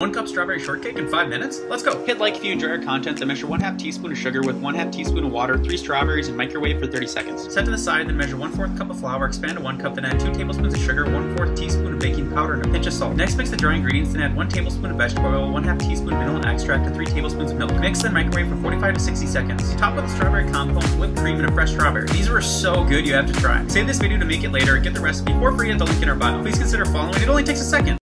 One cup strawberry shortcake in five minutes? Let's go. Hit like if you enjoy our content Then measure one half teaspoon of sugar with one half teaspoon of water, three strawberries, and microwave for 30 seconds. Set to the side, then measure one fourth cup of flour, expand to one cup, then add two tablespoons of sugar, one fourth teaspoon of baking powder, and a pinch of salt. Next, mix the dry ingredients, then add one tablespoon of vegetable oil, one half teaspoon vanilla extract, and three tablespoons of milk. Mix then microwave for 45 to 60 seconds. Top with the strawberry compote, whipped cream, and a fresh strawberry. These were so good, you have to try. Save this video to make it later, get the recipe for free at the link in our bio. Please consider following, it only takes a second.